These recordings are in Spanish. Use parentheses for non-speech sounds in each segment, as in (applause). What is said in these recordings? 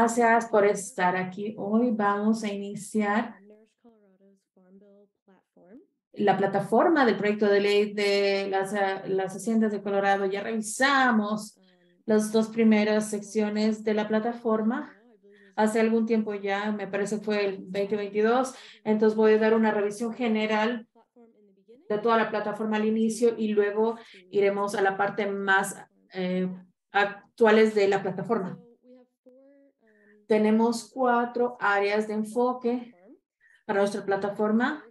Gracias por estar aquí. Hoy vamos a iniciar la plataforma del proyecto de ley de las, las haciendas de Colorado. Ya revisamos las dos primeras secciones de la plataforma hace algún tiempo ya, me parece fue el 2022. Entonces voy a dar una revisión general de toda la plataforma al inicio y luego iremos a la parte más eh, actuales de la plataforma. Tenemos cuatro áreas de enfoque para nuestra plataforma.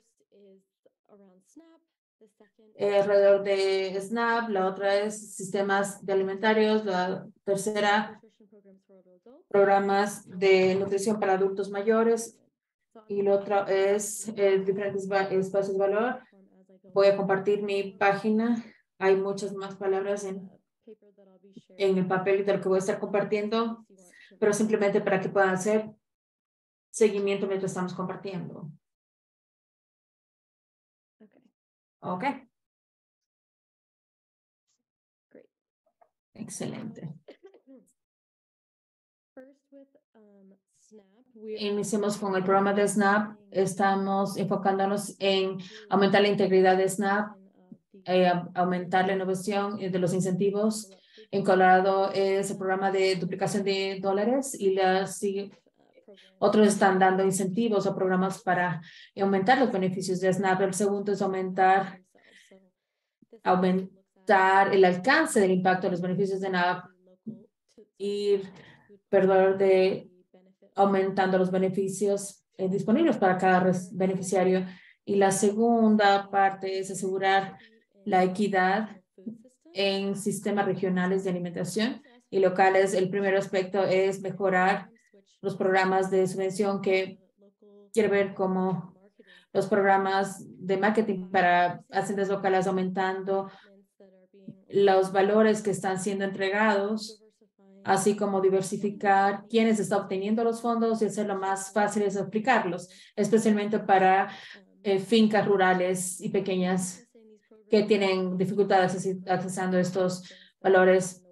alrededor de SNAP, la otra es sistemas de alimentarios, la tercera programas de nutrición para adultos mayores. Y la otra es eh, diferentes espacios de valor. Voy a compartir mi página. Hay muchas más palabras en, en el papel de lo que voy a estar compartiendo pero simplemente para que puedan hacer seguimiento mientras estamos compartiendo. Ok. Excelente. (coughs) Um, Iniciemos con el programa de SNAP. Estamos enfocándonos en aumentar la integridad de SNAP, eh, aumentar la innovación de los incentivos en Colorado es el programa de duplicación de dólares y las otros están dando incentivos o programas para aumentar los beneficios de SNAP. El segundo es aumentar, aumentar el alcance del impacto de los beneficios de SNAP, ir, perdón, de aumentando los beneficios eh, disponibles para cada beneficiario. Y la segunda parte es asegurar la equidad en sistemas regionales de alimentación y locales. El primer aspecto es mejorar los programas de subvención que quiere ver como los programas de marketing para haciendas locales aumentando los valores que están siendo entregados, así como diversificar quiénes están obteniendo los fondos y hacerlo más fácil es aplicarlos, especialmente para eh, fincas rurales y pequeñas que tienen dificultades accesando estos valores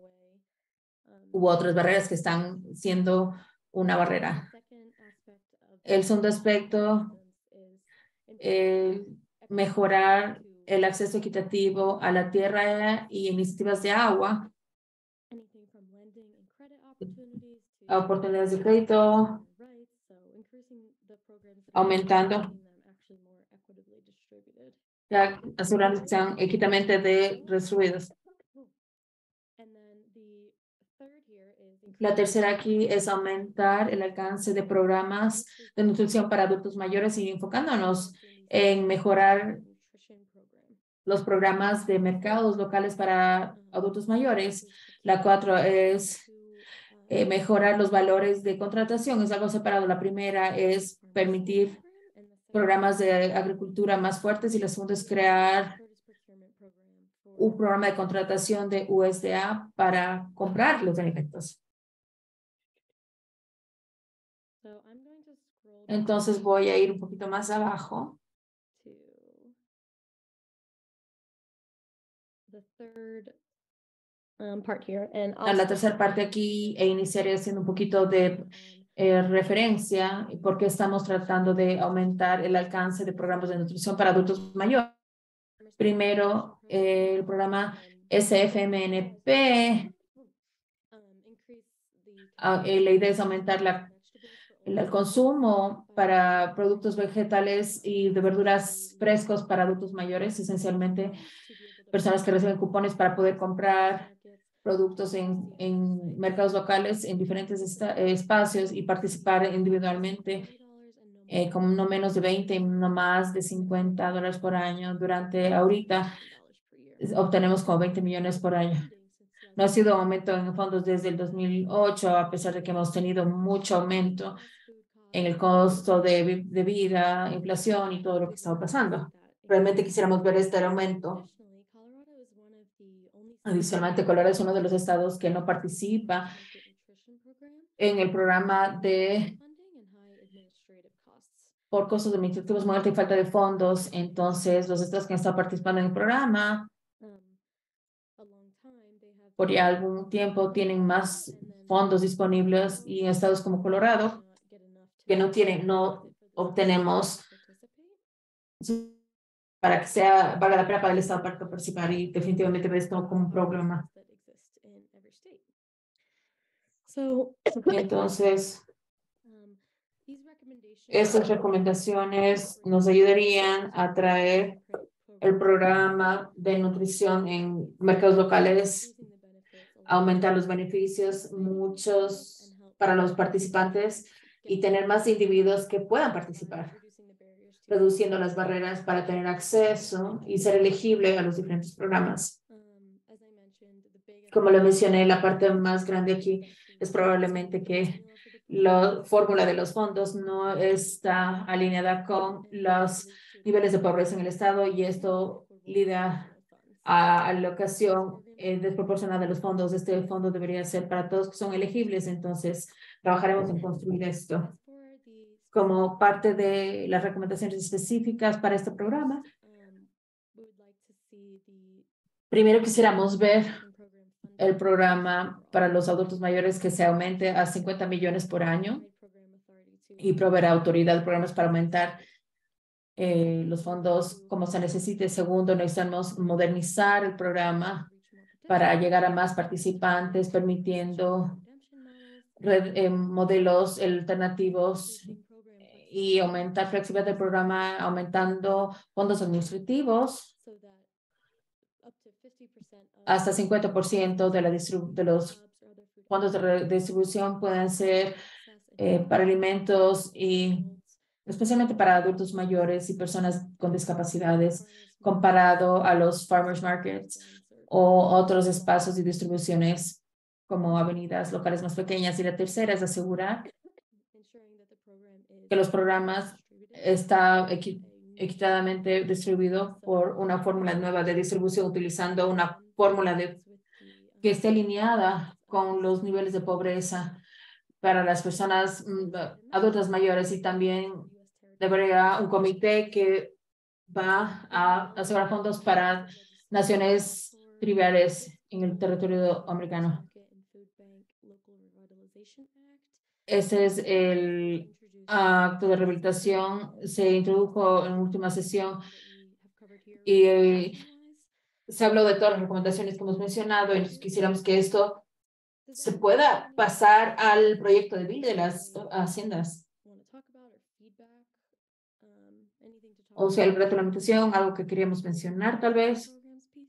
u otras barreras que están siendo una barrera. El segundo aspecto, mejorar el acceso equitativo a la tierra y iniciativas de agua, oportunidades de crédito, aumentando ya asegurando que sean equitamente de distribuidos. La tercera aquí es aumentar el alcance de programas de nutrición para adultos mayores y enfocándonos en mejorar los programas de mercados locales para adultos mayores. La cuatro es eh, mejorar los valores de contratación. Es algo separado. La primera es permitir programas de agricultura más fuertes y la segunda es crear un programa de contratación de USDA para comprar los alimentos. Entonces voy a ir un poquito más abajo. Um, a la tercera parte aquí e iniciaré haciendo un poquito de eh, referencia porque estamos tratando de aumentar el alcance de programas de nutrición para adultos mayores. Primero, el programa SFMNP. Ah, eh, la idea es aumentar la, el consumo para productos vegetales y de verduras frescos para adultos mayores, esencialmente personas que reciben cupones para poder comprar productos en, en mercados locales en diferentes espacios y participar individualmente eh, con no menos de 20 y no más de 50 dólares por año. Durante ahorita obtenemos como 20 millones por año. No ha sido aumento en fondos desde el 2008, a pesar de que hemos tenido mucho aumento en el costo de, de vida, inflación y todo lo que está pasando. Realmente quisiéramos ver este aumento Adicionalmente, Colorado es uno de los estados que no participa en el programa de por costos administrativos, muerte y falta de fondos. Entonces, los estados que están participando en el programa por ya algún tiempo tienen más fondos disponibles y en estados como Colorado, que no tienen, no obtenemos para que sea, valga la pena para el Estado para participar y definitivamente ve esto como un problema. Entonces, estas recomendaciones nos ayudarían a traer el programa de nutrición en mercados locales, aumentar los beneficios, muchos para los participantes y tener más individuos que puedan participar, reduciendo las barreras para tener acceso y ser elegible a los diferentes programas. Como lo mencioné, la parte más grande aquí es probablemente que la fórmula de los fondos no está alineada con los niveles de pobreza en el Estado y esto lidia a alocación eh, desproporcionada de los fondos. Este fondo debería ser para todos que son elegibles, entonces trabajaremos en construir esto como parte de las recomendaciones específicas para este programa. Primero quisiéramos ver el programa para los adultos mayores que se aumente a 50 millones por año y proveer autoridad de programas para aumentar eh, los fondos como se necesite. Segundo, necesitamos modernizar el programa para llegar a más participantes, permitiendo eh, modelos alternativos y aumentar flexibilidad del programa, aumentando fondos administrativos hasta 50% de, la de los fondos de distribución pueden ser eh, para alimentos y especialmente para adultos mayores y personas con discapacidades comparado a los farmers markets o otros espacios de distribuciones como avenidas locales más pequeñas. Y la tercera es asegurar que los programas están equitadamente distribuidos por una fórmula nueva de distribución utilizando una fórmula de, que esté alineada con los niveles de pobreza para las personas mm, adultas mayores y también debería un comité que va a asegurar fondos para naciones tribales en el territorio americano. Ese es el acto de rehabilitación. Se introdujo en última sesión y se habló de todas las recomendaciones que hemos mencionado y quisiéramos que esto se pueda pasar al proyecto de bill de las haciendas. O sea, el reto de la alimentación, algo que queríamos mencionar tal vez,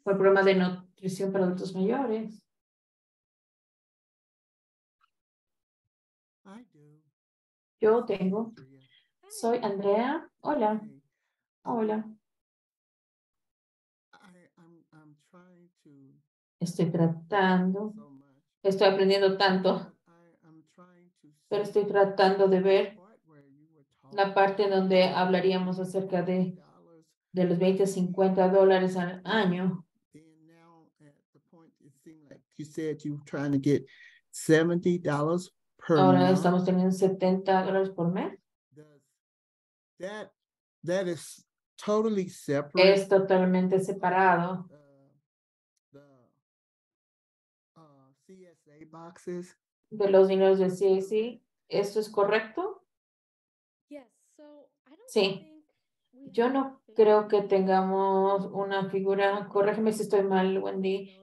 o el programa de nutrición para adultos mayores. Yo tengo. Soy Andrea. Hola. Hola. Estoy tratando, estoy aprendiendo tanto, pero estoy tratando de ver la parte donde hablaríamos acerca de, de los 20 50 dólares al año. Ahora estamos teniendo 70 dólares por mes. Es totalmente separado de los dineros de CAC. ¿Esto es correcto? Sí. Yo no creo que tengamos una figura, corrígeme si estoy mal, Wendy,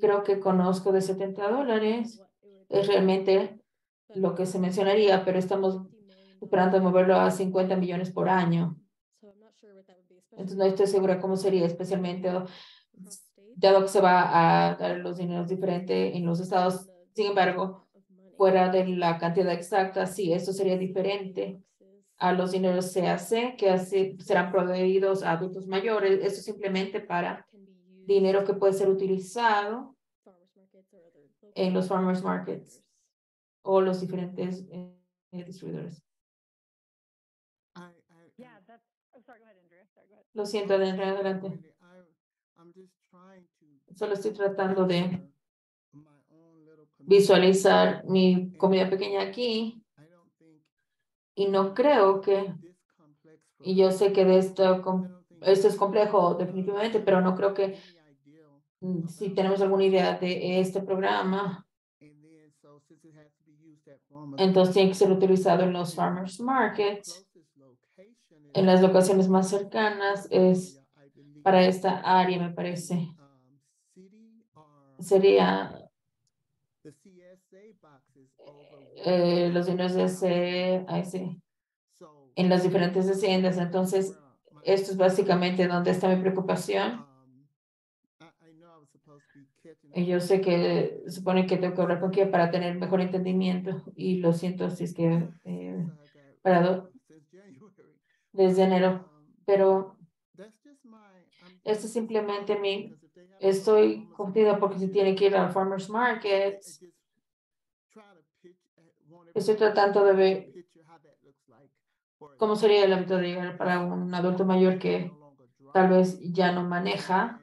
creo que conozco de 70 dólares. Es realmente lo que se mencionaría, pero estamos esperando moverlo a 50 millones por año. Entonces no estoy segura cómo sería, especialmente dado que se va a dar los dineros diferentes en los estados sin embargo, fuera de la cantidad exacta, sí, esto sería diferente a los dineros CAC que así serán proveídos a adultos mayores. Esto simplemente para dinero que puede ser utilizado en los farmers markets o los diferentes eh, distribuidores. Lo siento, Andrea, adelante. Solo estoy tratando de visualizar mi comida pequeña aquí y no creo que, y yo sé que de esto, esto es complejo definitivamente, pero no creo que mm, si tenemos alguna idea de este programa, Entonces tiene que ser utilizado en los farmers markets. En las locaciones más cercanas es para esta área, me parece. Sería eh, los dineros de ese, en las diferentes haciendas. Entonces, esto es básicamente donde está mi preocupación. Yo sé que supone que tengo que hablar con quién para tener mejor entendimiento y lo siento si es que eh, parado desde enero, pero esto es simplemente mi, estoy confundida porque si tiene que ir al farmers market, estoy tratando de ver cómo sería el hábito de llegar para un adulto mayor que tal vez ya no maneja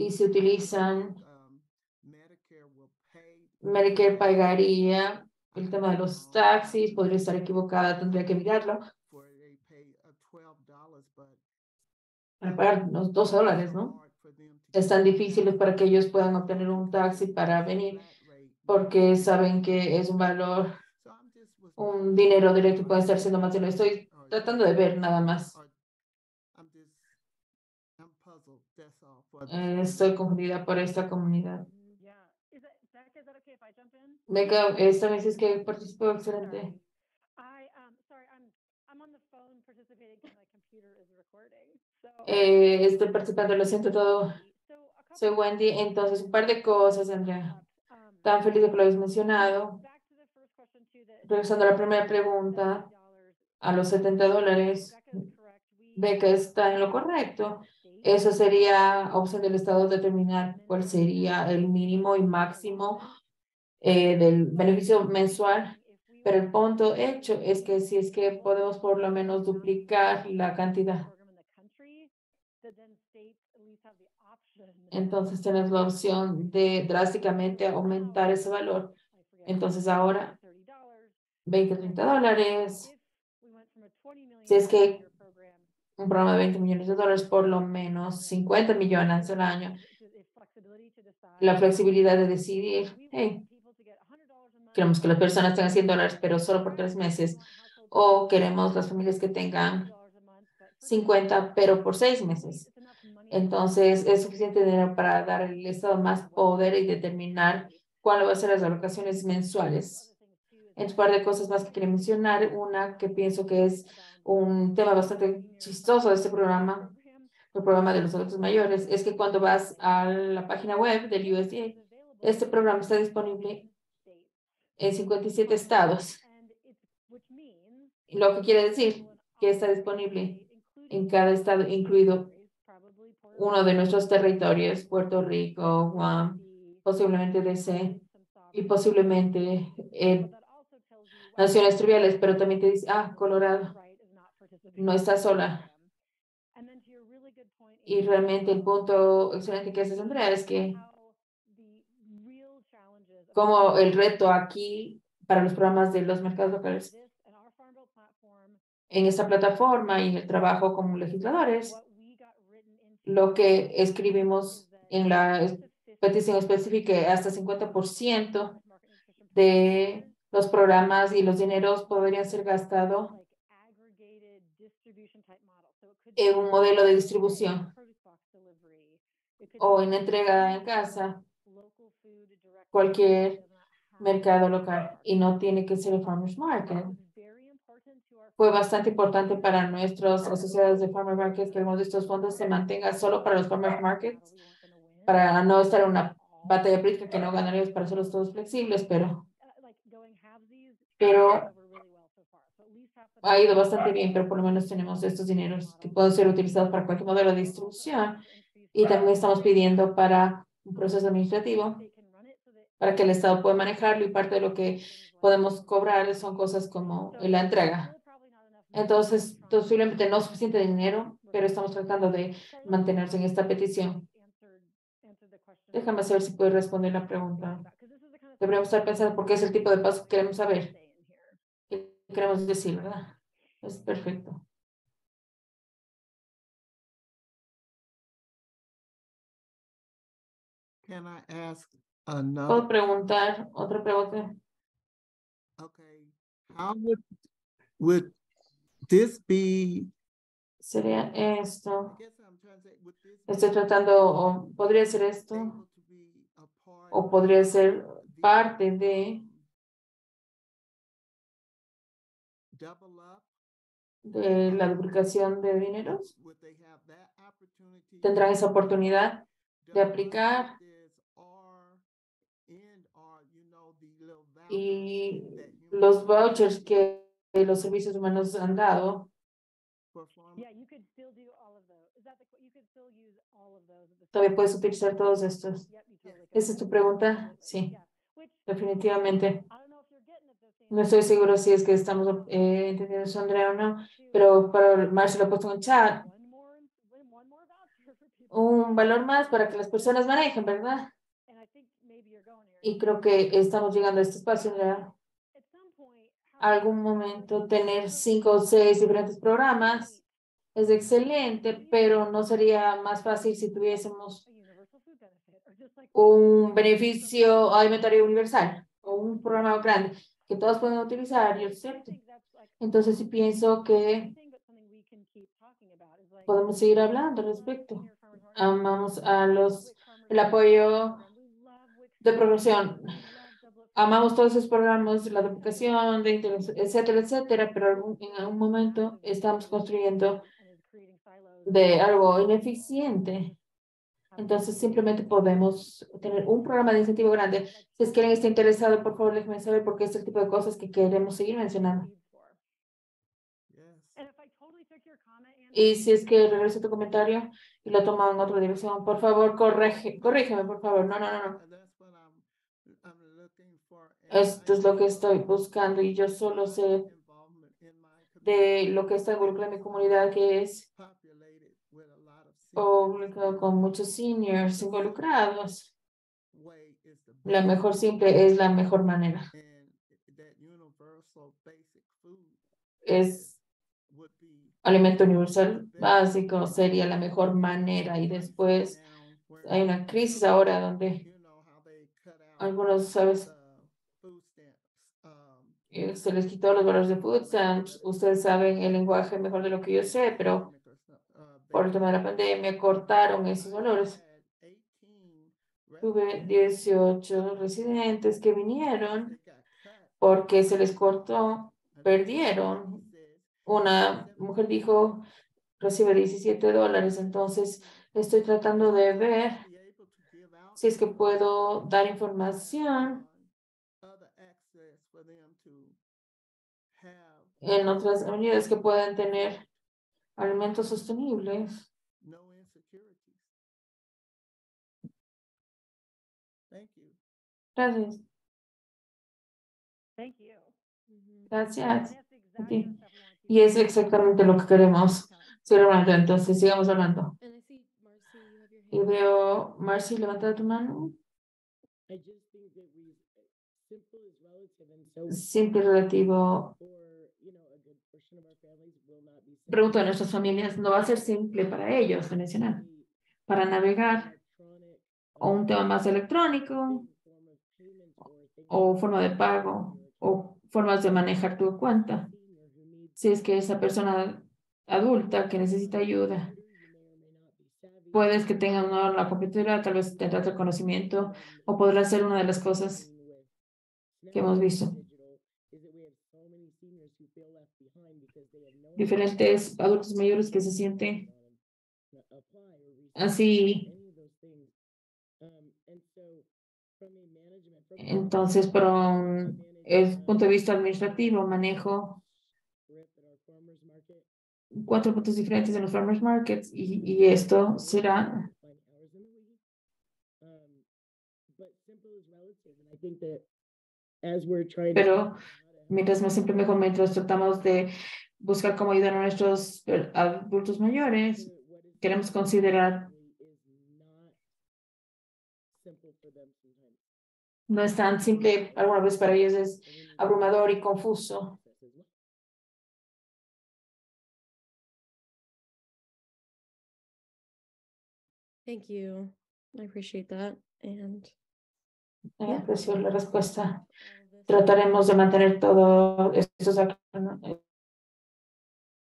y se utilizan Medicare pagaría el tema de los taxis, podría estar equivocada, tendría que mirarlo. Para pagar los 12 dólares, ¿no? Es tan difícil para que ellos puedan obtener un taxi para venir porque saben que es un valor, un dinero directo puede estar siendo más dinero. Estoy tratando de ver nada más. Eh, estoy confundida por esta comunidad. Venga, esta vez es que participó excelente. Eh, estoy participando, lo siento todo. Soy Wendy. Entonces, un par de cosas, Andrea. Um, Tan feliz de que lo habéis mencionado. Regresando a la primera pregunta, a los 70 dólares, que está en lo correcto. Eso sería opción del Estado determinar cuál sería el mínimo y máximo eh, del beneficio mensual. Pero el punto hecho es que si es que podemos por lo menos duplicar la cantidad, entonces tenemos la opción de drásticamente aumentar ese valor. Entonces ahora 20, 30 dólares. Si es que un programa de 20 millones de dólares, por lo menos 50 millones al año. La flexibilidad de decidir, hey, queremos que las personas tengan 100 dólares, pero solo por tres meses. O queremos las familias que tengan 50, pero por seis meses. Entonces, es suficiente dinero para dar al Estado más poder y determinar cuáles van a ser las alocaciones mensuales. En un par de cosas más que quería mencionar. Una que pienso que es un tema bastante chistoso de este programa, el programa de los adultos mayores, es que cuando vas a la página web del USDA, este programa está disponible en 57 estados. Lo que quiere decir que está disponible en cada estado, incluido uno de nuestros territorios, Puerto Rico, Guam, posiblemente DC y posiblemente en naciones triviales, pero también te dice, ah, Colorado, no está sola. Y realmente el punto excelente que haces, Andrea, es que como el reto aquí para los programas de los mercados locales en esta plataforma y en el trabajo como legisladores, lo que escribimos en la petición específica, hasta 50% de los programas y los dineros podrían ser gastados en un modelo de distribución o en entrega en casa, cualquier mercado local y no tiene que ser el farmers market. Fue bastante importante para nuestras sociedades de farmers markets que algunos de estos fondos se mantengan solo para los farmers markets, para no estar en una batalla política que no ganaríamos para hacerlos todos flexibles, pero, pero ha ido bastante bien, pero por lo menos tenemos estos dineros que pueden ser utilizados para cualquier modelo de distribución y también estamos pidiendo para un proceso administrativo para que el Estado pueda manejarlo y parte de lo que podemos cobrar son cosas como la entrega. Entonces, posiblemente no suficiente dinero, pero estamos tratando de mantenerse en esta petición. Déjame saber si puedes responder la pregunta. Deberíamos estar pensando porque es el tipo de paso que queremos saber. ¿Qué queremos decir, verdad? Es perfecto. Can I ask another, Puedo preguntar otra pregunta. okay, how would, would this be? Sería esto. Estoy tratando, o podría ser esto, o podría ser parte de, de la duplicación de dineros. Tendrán esa oportunidad de aplicar y los vouchers que los servicios humanos han dado. Todavía puedes utilizar todos estos. ¿Esa es tu pregunta? Sí, definitivamente. No estoy seguro si es que estamos eh, entendiendo eso, Andrea, o no, pero para Marcio lo ha puesto en chat. Un valor más para que las personas manejen, ¿verdad? Y creo que estamos llegando a este espacio, Andrea. Algún momento tener cinco o seis diferentes programas es excelente, pero no sería más fácil si tuviésemos un beneficio alimentario universal o un programa grande que todos pueden utilizar, ¿yo like Entonces sí pienso que podemos seguir hablando al respecto. Amamos a los, el apoyo de Up Amamos todos esos programas, la duplicación, de interés, etcétera, etcétera, pero en algún momento estamos construyendo de algo ineficiente. Entonces simplemente podemos tener un programa de incentivo grande. Si es que alguien está interesado, por favor, déjenme saber porque es el tipo de cosas que queremos seguir mencionando. Y si es que regreso tu comentario y lo toma en otra dirección, por favor, corrige, corrígeme, por favor. No, no, no, no. And that's what I'm, I'm looking for. and Esto es lo que estoy buscando y yo solo sé involvement in my de community lo que está involucrado en mi comunidad, que es publicado con muchos seniors involucrados. La mejor simple es la mejor manera. Es alimento universal básico, sería la mejor manera. Y después hay una crisis ahora donde algunos, ¿sabes? Eh, se les quitó los valores de food stamps. Ustedes saben el lenguaje mejor de lo que yo sé, pero pandemic or so- uh, por el tema de la pandemia cortaron esos valores. had 18 Tuve residents 18 residentes que vinieron porque se les cortó, perdieron. Una mujer dijo, recibe 17 dólares, entonces estoy tratando de ver si es que puedo dar información en otras unidades que puedan tener alimentos sostenibles. Gracias. Gracias. Y es exactamente lo que queremos. Seguir hablando, entonces sigamos hablando. Y veo, Marcy, levanta tu mano. Simple relativo. Pregunto de nuestras familias, no va a ser simple para ellos mencionar. Para navegar o un tema más electrónico o forma de pago o formas de manejar tu cuenta. Si es que esa persona adulta que necesita ayuda, puedes que tenga no la computadora, tal vez tendrá el conocimiento o podrá ser una de las cosas que hemos visto. digital is that we have so many seniors who feel left behind because they have no Diferentes adultos mayores que se sienten así. Um, Entonces, un management, el um, punto de vista administrativo, manejo cuatro puntos diferentes en los farmers markets y, y esto será. Um. Pero mientras más simple mejor, mientras tratamos de buscar cómo ayudar a nuestros eh, adultos mayores, queremos considerar no es tan simple, alguna vez para ellos es abrumador y confuso. Thank you. I appreciate that. And Eh, Yeah. aprecio la respuesta. Trataremos de mantener eh,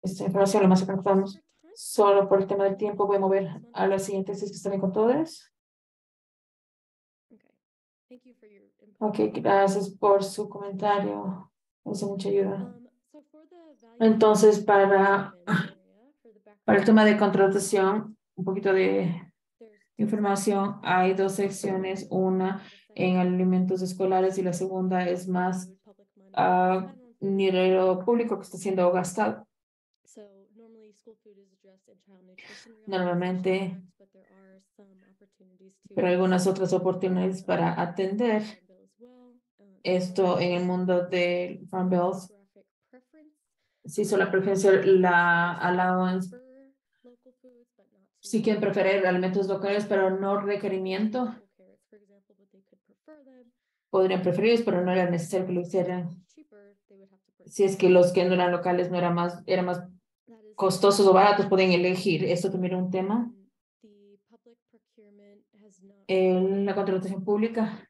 esta información lo más cercano que podamos. Solo por el tema del tiempo voy a mover a la siguiente, si es que está bien con todos. Okay. Thank you for your input. Ok, gracias por su comentario. Hace mucha ayuda. Um, Entonces, para, para el tema de contratación, un poquito de información. Hay dos secciones, una en alimentos escolares y la segunda es más food. dinero público que está siendo gastado. Normalmente, Pero algunas otras oportunidades para atender esto en el mundo del Farm Bills. Si hizo la preferencia, la allowance, to quieren preferir alimentos locales, pero no requerimiento, podrían preferirlos, pero no era necesario que lo hicieran. Si es que los que no eran locales no eran más, eran más costosos o baratos, podían elegir. Esto también era un tema. has not En la contratación pública,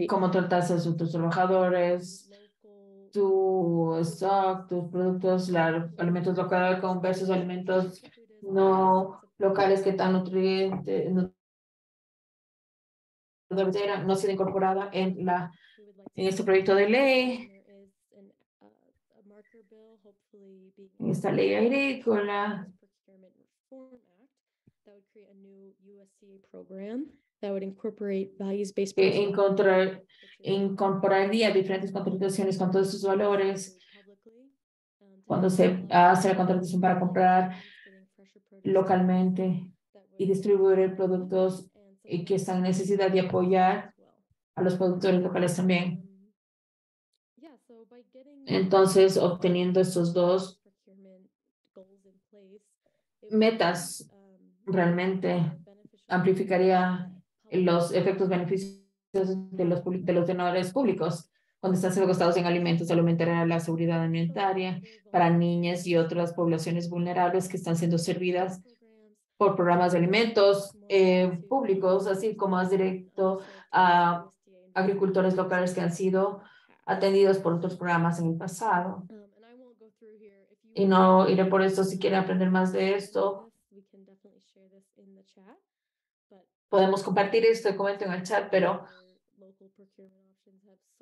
um, cómo tratas a sus- tus trabajadores, tu stock, tus productos, la, alimentos locales con versus alimentos no locales que tan nutrientes, no ha sido incorporada en la, en este proyecto de ley, esta ley agrícola. That would incorporate values-based. incorporaría diferentes contrataciones con todos sus valores cuando se hace la contratación para comprar localmente y distribuir productos que están en necesidad de apoyar a los productores locales también. Entonces, obteniendo estos dos metas, realmente amplificaría los efectos beneficios de los, de los donadores públicos cuando están siendo gastados en alimentos, aumentaría la seguridad alimentaria para niñas y otras poblaciones vulnerables que están siendo servidas por programas de alimentos eh, públicos, así como más directo a agricultores locales que han sido atendidos por otros programas en el pasado. Y no iré por esto si quieren aprender más de esto. Podemos compartir este documento en el chat, pero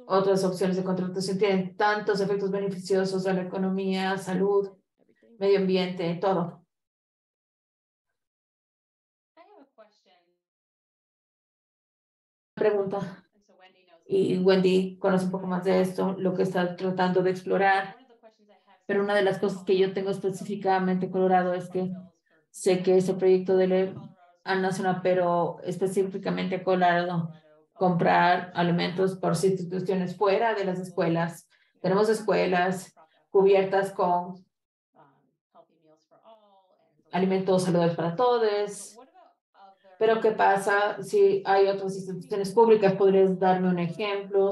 otras opciones de contratación tienen tantos efectos beneficiosos a la economía, salud, medio ambiente, todo. Pregunta. Y Wendy conoce un poco más de esto, lo que está tratando de explorar. Pero una de las cosas que yo tengo específicamente colorado es que sé que ese proyecto de nacional, pero específicamente Colorado, comprar alimentos por instituciones fuera de las escuelas. Tenemos escuelas cubiertas con alimentos saludables para todos. Pero ¿qué pasa si hay otras instituciones públicas? ¿Podrías darme un ejemplo?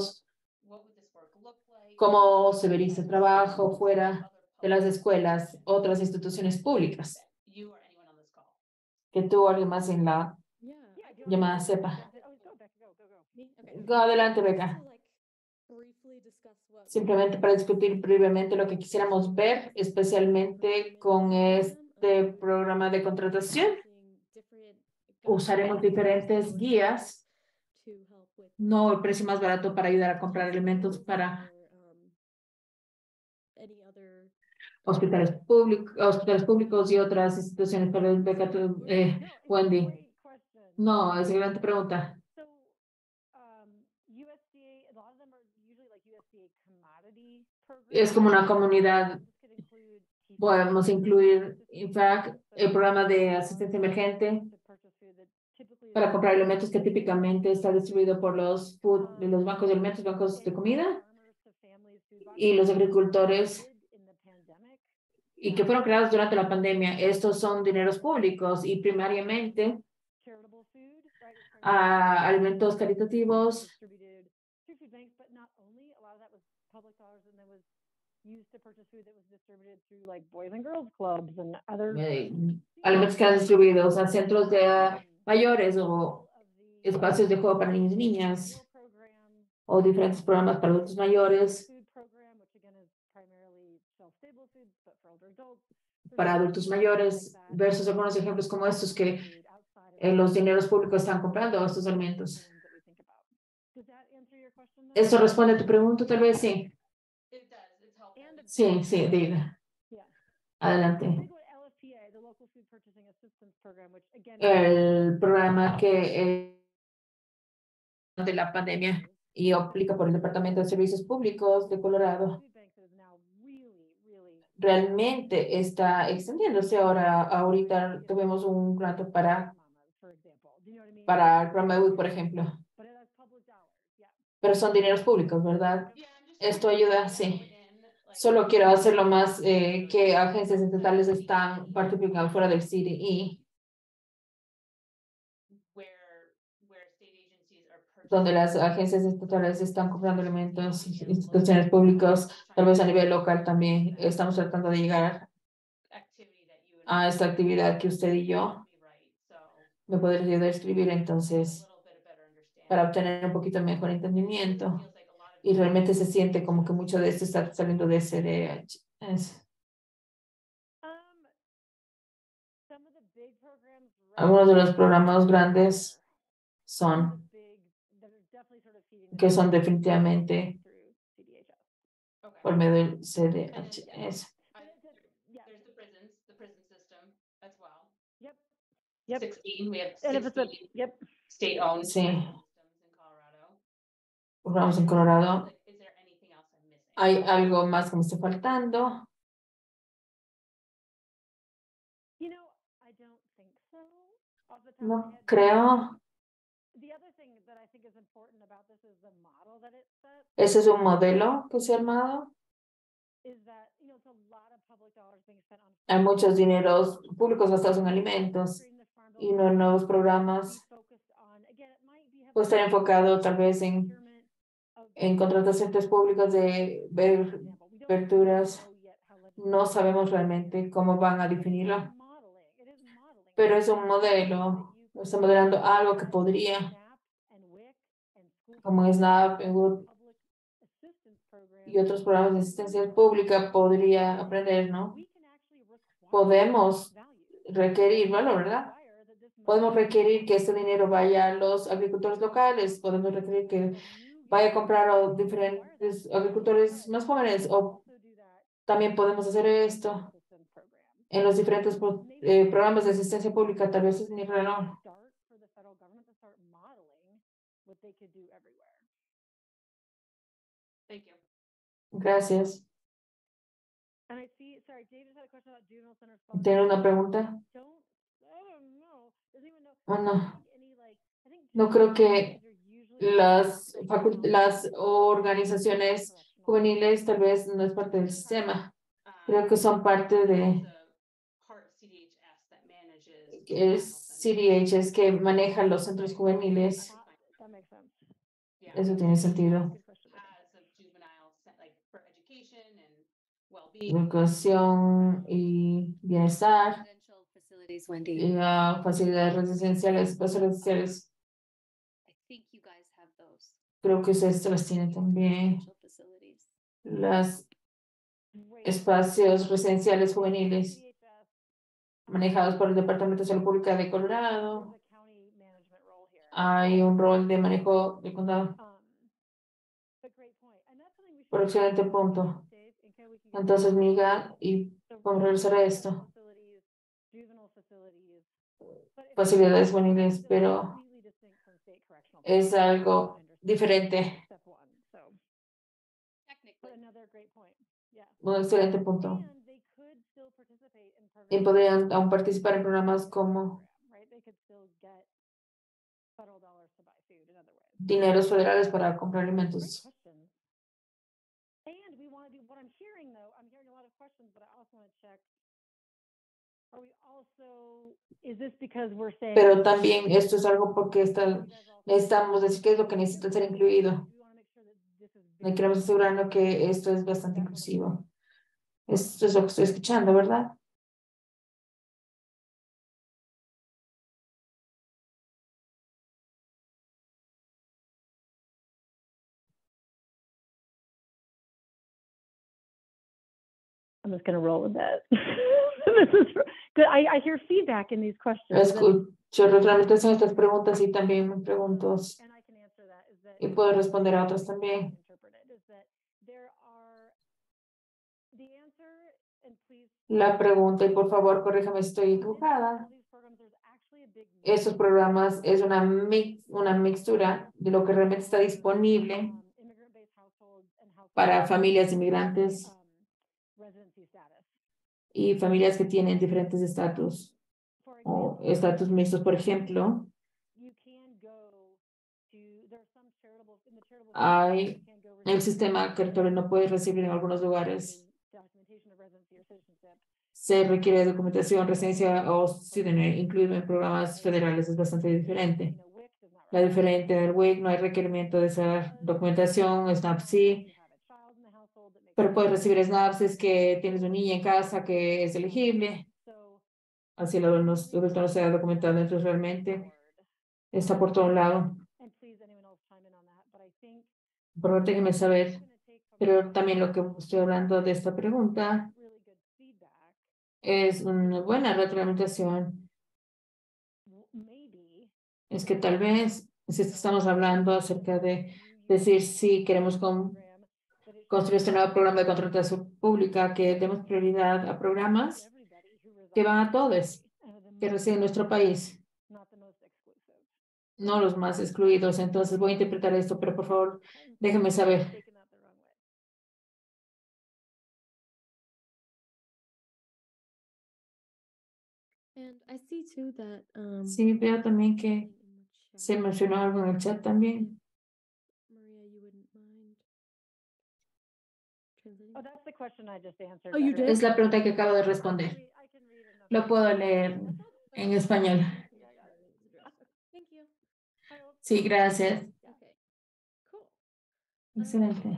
¿Cómo se vería ese trabajo fuera de las escuelas, otras instituciones públicas? Que tú o alguien más en la llamada. Go adelante, Beca. Simplemente para discutir brevemente lo que quisiéramos ver, especialmente con este programa de contratación. Usaremos diferentes guías, no el precio más barato para ayudar a comprar alimentos para hospitales públicos, hospitales públicos y otras instituciones. Pero Beca, tú, eh, Wendy. no, es excelente pregunta. Um. Es como una comunidad. Podemos incluir, en fact, el programa de asistencia emergente para comprar alimentos que típicamente está distribuido por los food, de los bancos de alimentos, bancos de comida y los agricultores. Y que fueron creados durante la pandemia. Estos son dineros públicos y primariamente a primarily alimentos caritativos distributed through food banks, but not only. A lot of that was public dollars and there was used to purchase food that was distributed through like Boys and Girls Clubs and other. alimentos que han distribuidos a centros de ah, mayores o espacios de juego para niños y niñas o diferentes programas para adultos mayores, para adultos mayores, versus algunos ejemplos como estos que eh, los dineros públicos están comprando estos alimentos. ¿Esto responde a tu pregunta? Tal vez sí. Sí, sí. Yeah. Adelante. El programa que eh, de la pandemia y aplica por el Departamento de Servicios Públicos de Colorado. Realmente está extendiéndose ahora. Ahorita tuvimos un grant para, para por ejemplo, pero son dineros públicos, ¿verdad? Esto ayuda, sí. Solo quiero hacerlo más eh, que agencias estatales están participando fuera del CDE, donde las agencias estatales están comprando alimentos, instituciones públicas, tal vez a nivel local también. Estamos tratando de llegar a esta actividad que usted y yo me podría describir entonces para obtener un poquito mejor entendimiento. Y realmente se siente como que mucho de esto está saliendo de CDH. Algunos de los programas grandes son, que son definitivamente CDHS. Por medio del And then, CDH. yeah, Es- I- But it's a- Yeah, There's the prisons, the prison system as well. yep, yep. Sixteen, we have And if it's a, sixteen yep, state-owned Sí. prison systems in Colorado. Programas en Colorado. Like, Is there anything else I'm missing? Hay algo más que me está faltando. you know, Ese es un modelo que se ha armado. Hay muchos dineros públicos gastados en alimentos y los nuevos be programas. puede estar enfocado tal vez en, en contrataciones públicas de ver aperturas. No sabemos realmente cómo van a definirlo, pero es un modelo, está modelando algo que podría, SNAP and WIC and school como SNAP programs y otros programas de asistencia pública, podría aprender, ¿no? Podemos requerir, bueno, ¿verdad? Podemos requerir que este dinero vaya a los agricultores locales, podemos requerir que vaya a comprar a diferentes agricultores más jóvenes o también podemos hacer esto en los diferentes eh, programas de asistencia pública, tal vez es mi reloj. What they could do everywhere. Thank you. Gracias. And I see, sorry, just had a question about juvenile center. ¿Tiene una pregunta? Don't, I don't know, doesn't even know. Oh, I no. don't think any, like, I think No creo que Las, las organizaciones juveniles tal vez no es parte del sistema. Creo Um, que son parte de CDHS es juvenile centers. CDH, es que maneja los centros juveniles. Education and well-being. Educación y bienestar, y ah, facilidades residenciales, espacios residenciales. I think you guys have those. Creo que ustedes las tienen también. Los espacios residenciales juveniles manejados por el Departamento de Salud Pública de Colorado. Hay un rol de manejo del condado. Um. Por excelente punto. Entonces, Miga, y a regresar a esto. it's juveniles, pero es algo diferente. Un excelente punto. Y podrían aún participar en programas como dineros federales para comprar alimentos. Pero también esto es algo porque está, necesitamos decir qué es lo que necesita ser incluido. Queremos asegurarnos que esto es bastante inclusivo. Esto es lo que estoy escuchando, ¿verdad? I'm just roll with that. (laughs) This is good. I, I hear feedback in these questions. Escucho retroalimentación de estas preguntas y también me pregunto y puedo responder a otras también. La pregunta, y por favor, corríjame si estoy equivocada. Estos programas es una, mix, una mixtura de lo que realmente está disponible um, para familias inmigrantes um. Y familias que tienen diferentes estatus o estatus mixtos. Por ejemplo. Hay el sistema caritorio no puede recibir en algunos lugares. documentation of residency or citizenship. Se requiere documentación, residencia o ciudadanía, incluido en programas federales. Es bastante diferente. La diferente del WIC, no hay requerimiento de esa documentación, SNAP sí, you have a child in the household that makes pero puedes recibir SNAPs si es que tienes una niña en casa que es elegible. Así el adulto no, no se ha documentado, entonces realmente está por todo lado. Por favor, déjenme saber. Pero también lo que estoy hablando de esta pregunta es una buena retroalimentación. Es que tal vez, si estamos hablando acerca de decir si queremos con- construir este nuevo programa de contratación pública, que demos prioridad a programas que van a todos, que residen en nuestro país, no los más excluidos. Entonces voy a interpretar esto, pero por favor, déjenme saber. Um. Sí, veo también que se mencionó algo en el chat también. Es la pregunta que acabo de responder. Lo puedo leer en español. Sí, gracias. Cool. Excelente.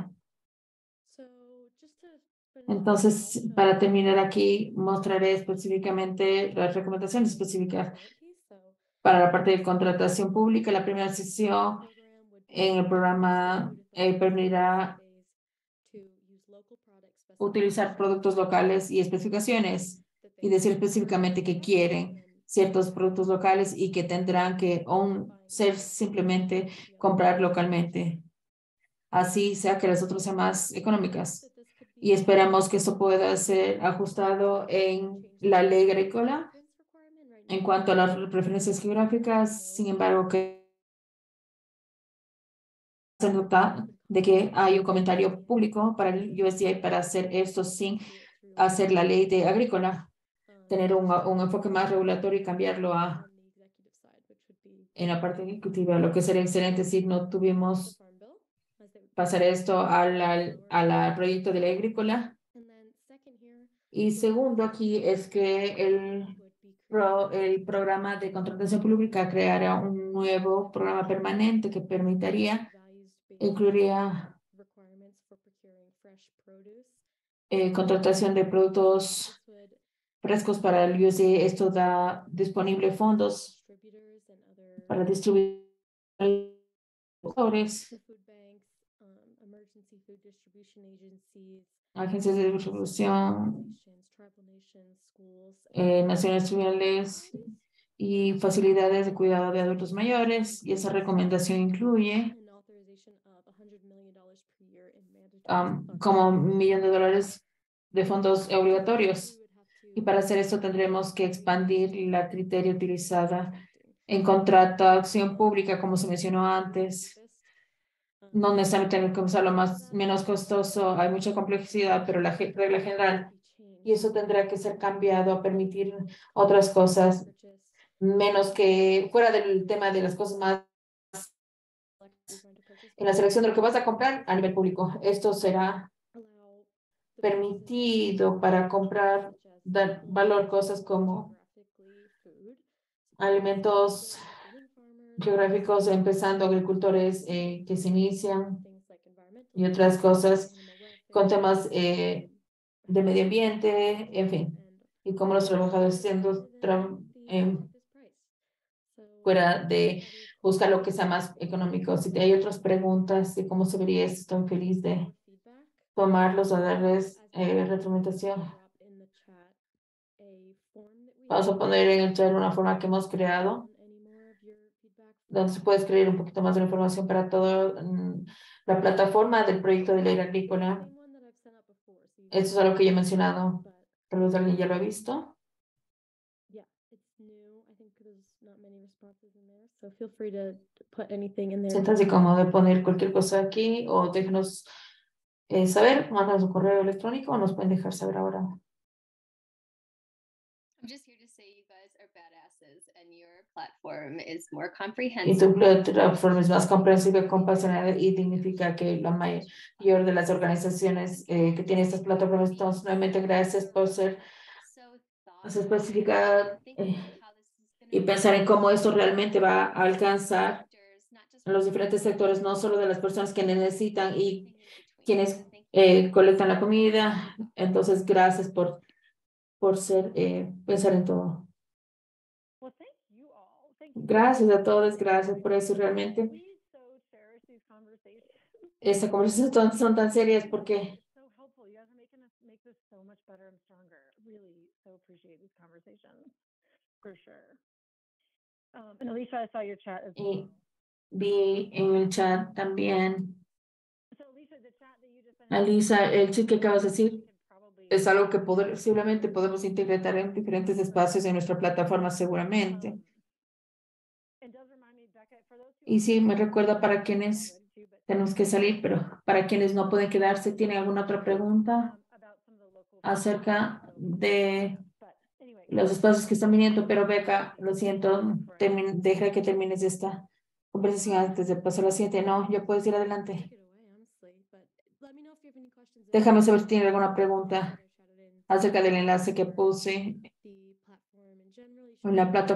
Entonces, para um, terminar aquí, mostraré específicamente las recomendaciones específicas para la parte de contratación pública. La primera sesión en el programa eh, permitirá to use local products utilizar productos locales y especificaciones y decir específicamente que quieren ciertos productos locales y que tendrán que ser simplemente comprar localmente. Así sea que las otras sean más económicas. Y esperamos que esto pueda ser ajustado en la ley agrícola en cuanto a las preferencias geográficas. Sin embargo, que se nota de que hay un comentario público para el USDA para hacer esto sin hacer la ley de agrícola, tener un, un enfoque más regulatorio y cambiarlo a en la parte ejecutiva, lo que sería excelente si no tuvimos pasar esto al, al, al proyecto de ley agrícola. Y segundo aquí es que el, pro- el programa de contratación pública creará un nuevo programa permanente que permitiría, incluiría eh, contratación de productos frescos para el USDA. Esto da disponible fondos para distribuidores, agencias de distribución, eh, naciones unidas y facilidades de cuidado de adultos mayores. Y esa recomendación incluye am, como un millón de dólares de fondos obligatorios. Y para hacer esto tendremos que expandir la criteria utilizada en contratación pública, como se mencionó antes. No necesariamente tenemos que usar lo más, menos costoso, hay mucha complejidad, pero la regla general, y eso tendrá que ser cambiado a permitir otras cosas, menos que fuera del tema de las cosas más en la selección de lo que vas a comprar a nivel público. Esto será permitido para comprar, dar valor cosas como alimentos geográficos, empezando agricultores eh, que se inician y otras cosas con temas eh, de medio ambiente, en fin, y cómo los trabajadores siendo fuera de buscar lo que sea más económico. Si hay otras preguntas de cómo se vería esto, estoy feliz de tomarlos a darles eh. Vamos a poner en el chat una forma que hemos creado, donde se puede escribir un poquito más de información para toda la plataforma del proyecto de ley agrícola. Eso es algo que yo he mencionado. Tal vez alguien ya lo ha visto. Yeah, it's new. I think there's not many responses in there, so feel free to to put anything in there. Siéntanse como de poner cualquier cosa aquí o déjenos eh, saber, mándanos un correo electrónico o nos pueden dejar saber ahora. I'm just here to say you guys are badasses and your platform is more Y comprehensive. tu plataforma es más comprensiva, compasiva y dignifica que la mayor de las organizaciones eh, que tienen estas plataformas. Entonces, nuevamente, gracias por ser so más think eh, y pensar en cómo esto realmente va a alcanzar en los diferentes sectores, no solo de las personas que necesitan y quienes eh, colectan la comida. Entonces, gracias por, por ser, eh, pensar en todo. Gracias a todos, gracias por eso realmente. Estas conversaciones son, son tan serias porque Um, and Alicia, I saw your chat as well. vi en el chat también, Alisa, el chat que acabas de decir es algo que posiblemente podemos integrar en diferentes espacios en nuestra plataforma seguramente. Um, Y sí, me recuerda para quienes tenemos que salir, pero para quienes no pueden quedarse, ¿tienen alguna otra pregunta um, acerca de los espacios que están viniendo? Pero Beca, lo siento, deja que termines esta conversación antes de pasar a la siguiente. No, ya puedes ir adelante. Déjame saber si share tiene alguna pregunta acerca del enlace que puse en la plataforma